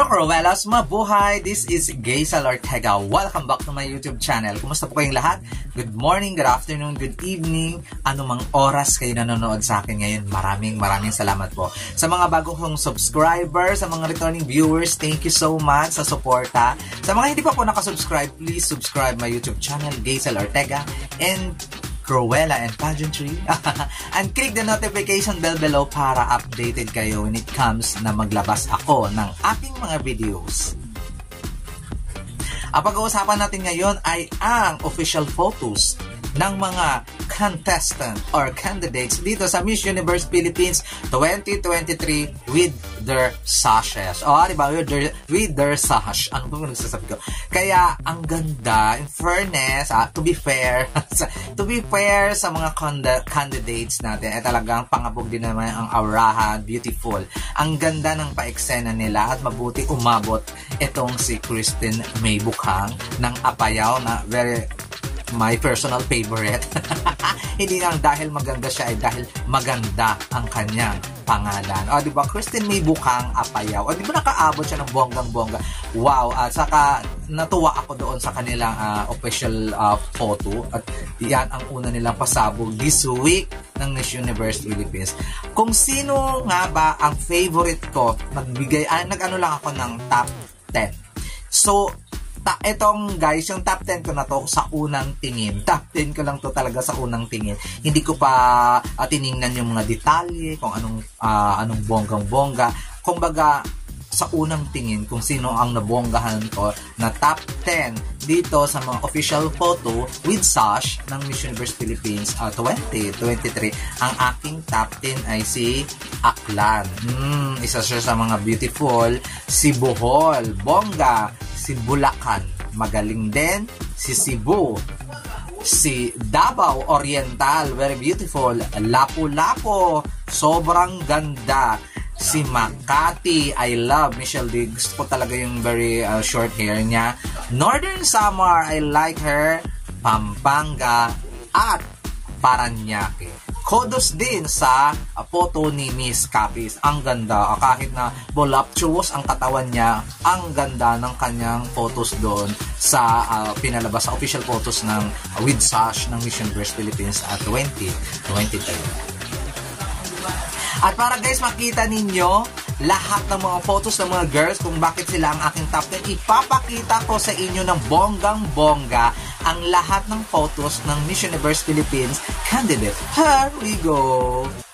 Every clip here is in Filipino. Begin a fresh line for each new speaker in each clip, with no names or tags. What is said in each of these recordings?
Hello Cruelas, mabuhay! This is Gaysal Ortega. Welcome back to my YouTube channel. Kumusta po kayong lahat? Good morning, good afternoon, good evening. Anumang oras kayo nanonood sa akin ngayon, maraming maraming salamat po. Sa mga bagong kong subscribers, sa mga returning viewers, thank you so much sa suporta. Sa mga hindi pa po nakasubscribe, please subscribe my YouTube channel, Gaysal Ortega. And Cruella and Pageantry. and click the notification bell below para updated kayo when it comes na maglabas ako ng aking mga videos. Ang pag-uusapan natin ngayon ay ang official photos ng mga contestant or candidates dito sa Miss Universe Philippines 2023 with their sashes. O, oh, di ba? With their, with their sash. Ano ba nagsasabi ko? Kaya, ang ganda, in fairness, ah, to be fair, to be fair sa mga candidates natin, eh talagang pangabog din naman ang aurahan, beautiful. Ang ganda ng paeksena nila at mabuti umabot itong si Kristen May Bukhang ng Apayaw na very my personal favorite. Hindi lang dahil maganda siya ay dahil maganda ang kanyang pangalan. O, di ba? Kristen May Bukang Apayaw. O, di ba nakaabot siya ng bonggang-bongga? Wow. At saka, natuwa ako doon sa kanilang uh, official uh, photo. At yan ang una nilang pasabog this week ng Miss Universe Philippines. Kung sino nga ba ang favorite ko, magbigay, ah, nag-ano lang ako ng top 10. So, ta etong guys, yung top 10 ko na to sa unang tingin. Top 10 ko lang to talaga sa unang tingin. Hindi ko pa uh, tiningnan yung mga detalye, kung anong uh, anong bonggang-bongga. Kumbaga, sa unang tingin kung sino ang nabonggahan ko na top 10 dito sa mga official photo with Sash ng Miss Universe Philippines uh, 2023. Ang aking top 10 ay si Aklan. Mm, isa siya sa mga beautiful. Si Bohol, Bongga, si Bulacan. Magaling din si Cebu, si Davao Oriental, very beautiful. Lapu-Lapu, sobrang ganda. Si Makati, I love Michelle D. Gusto talaga yung very uh, short hair niya. Northern Samar, I like her. Pampanga at Paranaque. Kudos din sa photo ni Miss Capis. Ang ganda. Uh, kahit na voluptuous ang katawan niya, ang ganda ng kanyang photos doon sa uh, pinalabas sa official photos ng uh, with sash ng Mission Universe Philippines at 2023. At para guys makita ninyo lahat ng mga photos ng mga girls kung bakit sila ang aking top 10, ipapakita ko sa inyo ng bonggang-bongga ang lahat ng photos ng Miss Universe Philippines candidate. Here we go!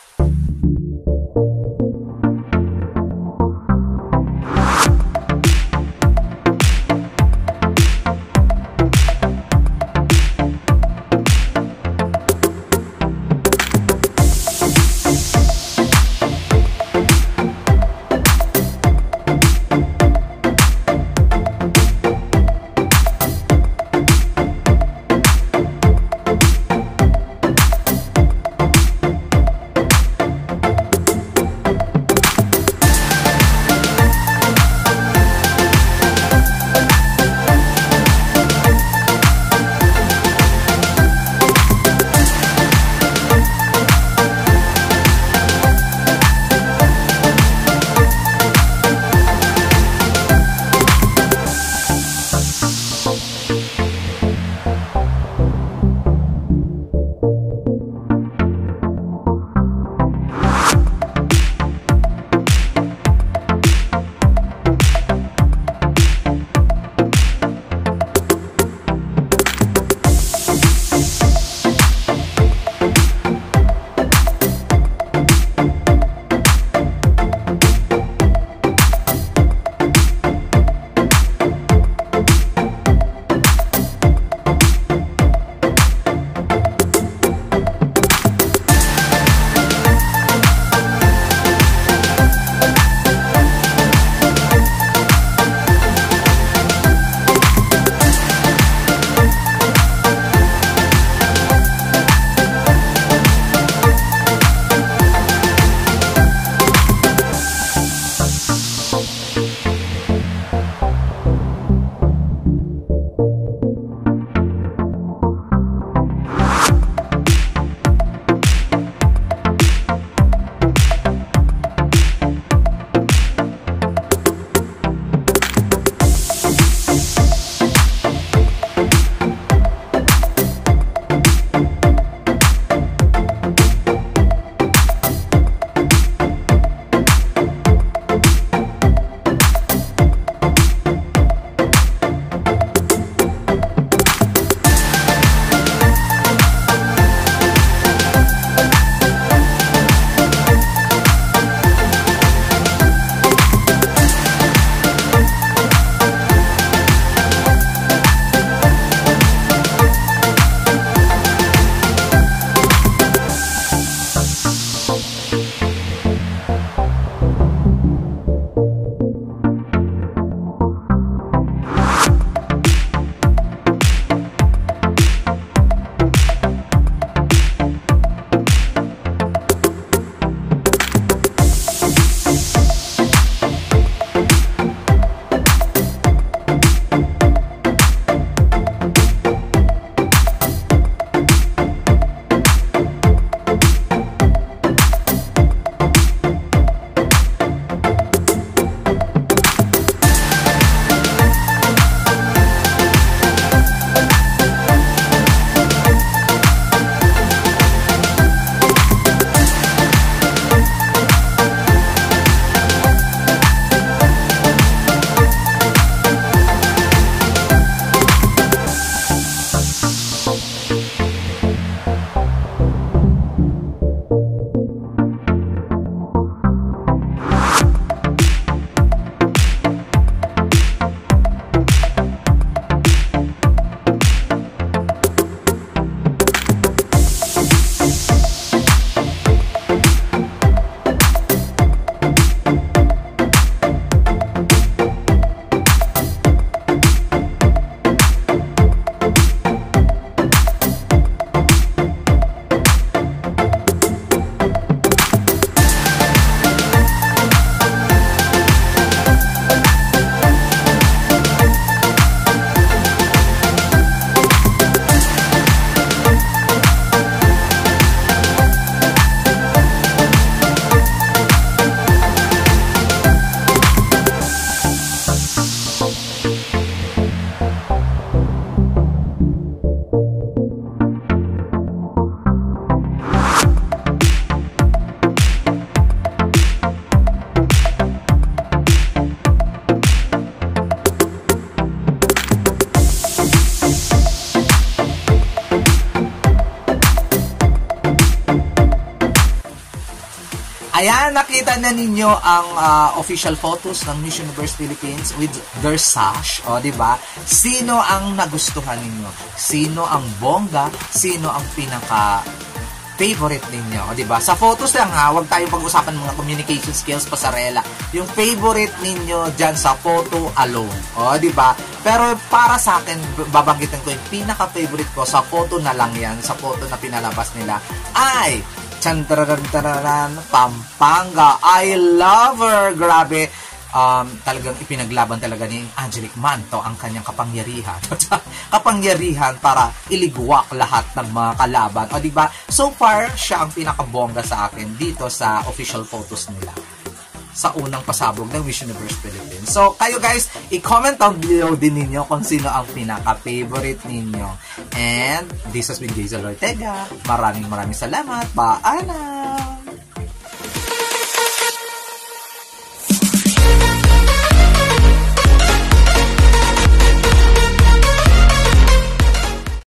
Ayan, nakita na ninyo ang uh, official photos ng Miss Universe Philippines with their sash. O, di ba? Sino ang nagustuhan ninyo? Sino ang bongga? Sino ang pinaka favorite ninyo, 'di ba? Sa photos lang ha, wag tayong pag-usapan mga communication skills pasarela. Yung favorite ninyo diyan sa photo alone. O, 'di ba? Pero para sa akin, babanggitin ko yung pinaka-favorite ko sa photo na lang 'yan, sa photo na pinalabas nila ay Chandraran Pampanga. I love her. Grabe um, talagang ipinaglaban talaga ni Angelic Manto ang kanyang kapangyarihan. kapangyarihan para iligwak lahat ng mga kalaban. O di ba? So far, siya ang pinakabongga sa akin dito sa official photos nila sa unang pasabog ng Miss Universe Philippines. So, kayo guys, i-comment down below din ninyo kung sino ang pinaka-favorite ninyo. And, this has been Jason Ortega. Maraming maraming salamat. Paalam!